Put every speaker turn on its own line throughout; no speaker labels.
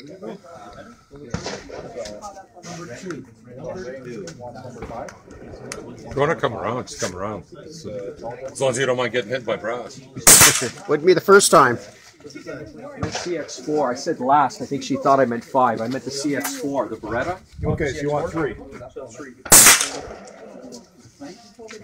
If you want to come around, just come around. So, as long as you don't mind getting hit by brass.
Wouldn't be the first time.
CX4. I said last. I think she thought I meant five. I meant the CX4, the Beretta.
Okay, so you want three?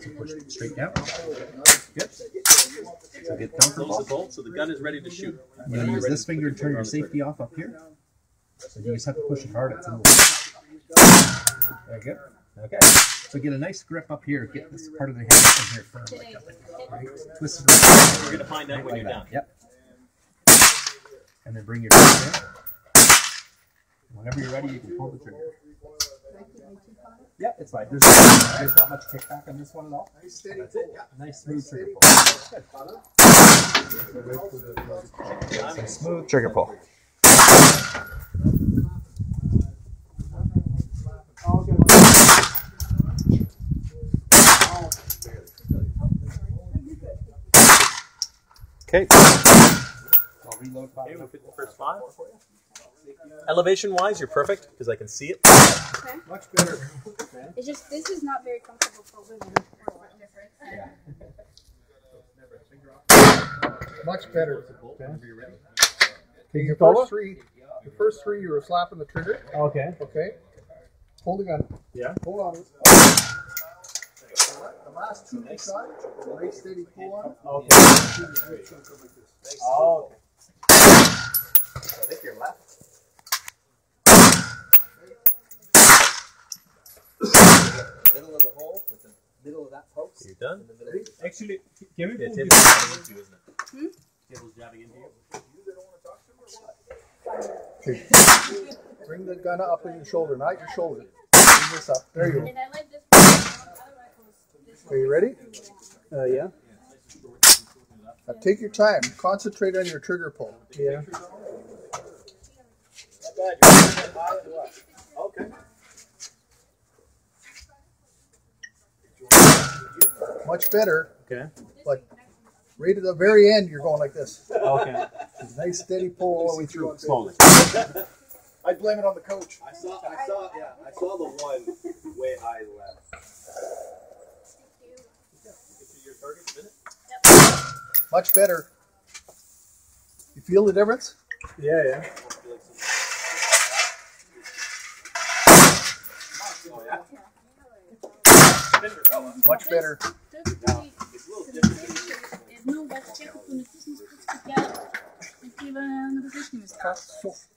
So push it straight down. Good. So get
Close the bolt so the gun is ready to shoot.
You're going to use this finger to turn your safety off up here. So you just have to push it hard. It's a little. Very good. Okay. So get a nice grip up here. Get this part of the hand from here firm. Like that. Right? Twist it around.
You're gonna find out when
Like
you're down.
Yep. And then bring your trigger in. Whenever you're ready, you can pull the trigger. Yeah, it's fine. There's, there's not much kickback on this one at all. Nice That's it. Yeah. Nice smooth trigger pull. Good. So smooth trigger pull.
Okay.
I'll reload five.
Okay, we'll fit the first five. Elevation wise, you're perfect because I can see it.
Okay.
Much better.
It's just this is not very comfortable for women. We're different.
Much better. Okay, your first three, the first three, you were slapping the trigger.
Okay.
Okay. Hold the gun.
Yeah.
Hold on. The last two inside, very steady pull on.
Okay.
Okay.
Oh, okay. I think you're left. Middle of the hole with the middle of that post.
You're done.
Actually, can
Yeah, table's jabbing into you, isn't it? Table's jabbing into you.
Okay. Bring the gun up in your shoulder, not your shoulder. Bring this up. There you go.
And I like this. Otherwise,
Are you ready?
Uh, yeah.
Now take your time. Concentrate on your trigger pull.
Yeah.
Much better.
Okay.
But right at the very end, you're going like this.
Okay.
Nice steady pull all the way through.
Slowly.
I blame it on the coach.
I saw, I saw, yeah, I saw the one way high left.
Your target, minute.
Much better. You feel the difference?
Yeah, yeah.
Oh, Much better.
Едно обаче, ако понесеш нищо специално, такива на различни места.
So,